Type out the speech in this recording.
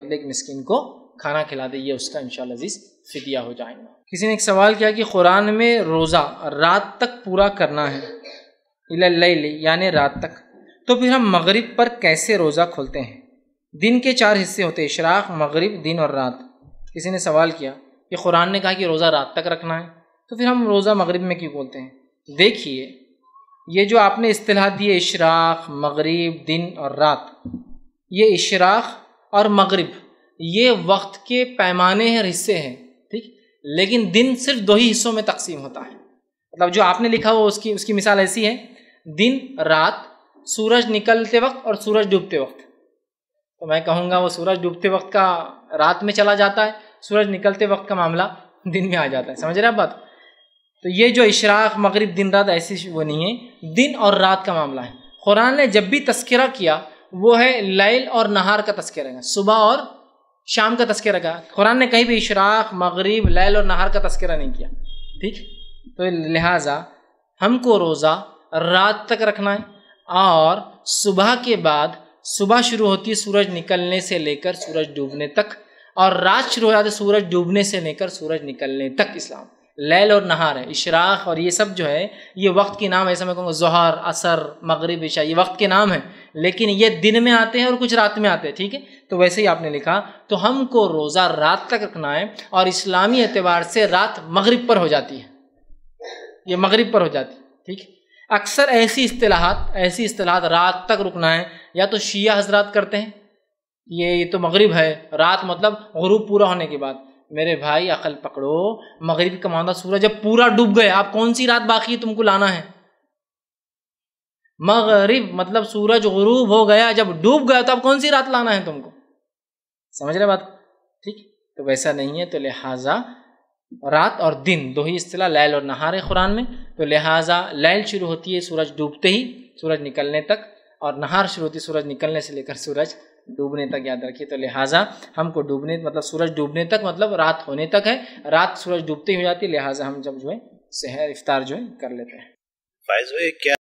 ایک مسکین کو کھانا کھلا دے، یہ اس کا انشاءاللہ عزیز فدیہ ہو جائے گا۔ کسی نے ایک سوال کیا کہ قرآن میں روزہ رات تک پورا کرنا ہے؟ یعنی رات تک۔ تو پھر ہم مغرب پر کیسے روزہ کھولتے ہیں؟ دن کے چار حصے ہوتے، اشراق، مغرب، دن اور رات۔ کسی نے سوال کیا کہ قرآن نے کہا کہ روزہ رات تک رکھنا ہے؟ تو پھر ہم روزہ مغرب میں کیوں کھولتے ہیں؟ دیکھیے، یہ جو آپ نے اصطلاح دی، اشراق، مغرب، دن اور رات، یہ اشراق اور مغرب، یہ وقت کے پیمانے اور حصے ہیں، ٹھیک؟ لیکن دن صرف دو ہی حصوں میں تقسیم ہوتا ہے۔ مطلب جو آپ نے لکھا وہ اس کی اس کی مثال ایسی ہے۔ دن، رات، سورج نکلتے وقت اور سورج ڈوبتے وقت۔ تو میں کہوں گا وہ سورج ڈوبتے وقت کا رات میں چلا جاتا ہے، سورج نکلتے وقت کا معاملہ دن میں آ جاتا ہے۔ سمجھ رہے آپ بات؟ تو یہ جو اشراق، مغرب، دن، رات ایسی وہ نہیں ہے۔ دن اور رات کا معاملہ ہے۔ قرآن نے جب بھی تذکرہ کیا وہ ہے لیل اور نہار کا تذکرہ ہے صبح اور شام کا تذکرہ کا قرآن نے کہیں بھی اشراق، مغرب، لیل اور نہار کا تذکرہ نہیں کیا۔ ٹھیک؟ تو لہٰذا ہم کو روزہ رات تک رکھنا ہے اور صبح کے بعد صبح شروع ہوتی ہے سورج نکلنے سے لے کر سورج ڈوبنے تک اور رات شروع ہو جاتی ہے سورج ڈوبنے سے لے کر سورج نکلنے تک۔ اسلام، لیل اور نہار ہے، اشراق اور یہ سب جو ہے، یہ وقت کے نام ایسا میں کہوں گا ظہر اثر مغرب، عشاء، یہ وقت کے نام ہیں۔ لیکن یہ دن میں آتے ہیں اور کچھ رات میں آتے ہیں، ٹھیک ہے؟ تو ویسے ہی آپ نے لکھا، تو ہم کو روزہ رات تک رکھنا ہے اور اسلامی اعتبار سے رات مغرب پر ہو جاتی ہے۔ یہ مغرب پر ہو جاتی ہے؟ ٹھیک اکثر ایسی اصطلاحات ایسی اصطلاحات رات تک رکنا ہے، یا تو شیعہ حضرات کرتے ہیں۔ یہ یہ تو مغرب ہے، رات مطلب غروب پورا ہونے کے بعد۔ میرے بھائی، عقل پکڑو، مغرب کا ماندہ سورج جب پورا ڈوب گئے، آپ کون سی رات باقی تم کو لانا ہے؟ مغرب مطلب سورج غروب ہو گیا، جب ڈوب گیا تو اب کون سی رات لانا ہے تم کو؟ سمجھ رہے بات؟ ٹھیک؟ تو ویسا نہیں ہے، تو لہٰذا رات اور دن دو ہی اصطلاح، لیل اور نہار ہے قرآن میں۔ تو لہٰذا لیل شروع ہوتی ہے سورج ڈوبتے ہی، سورج نکلنے تک، اور نہار شروع ہوتی ہے سورج نکلنے سے لے کر سورج ڈوبنے تک، یاد رکھیے۔ تو لہٰذا ہم کو ڈوبنے مطلب سورج ڈوبنے تک مطلب رات ہونے تک ہے۔ رات سورج ڈوبتے ہی ہو جاتی ہے، لہٰذا ہم جب جو ہے، سحر، افطار جو ہے، کر لیتے ہیں۔ کیا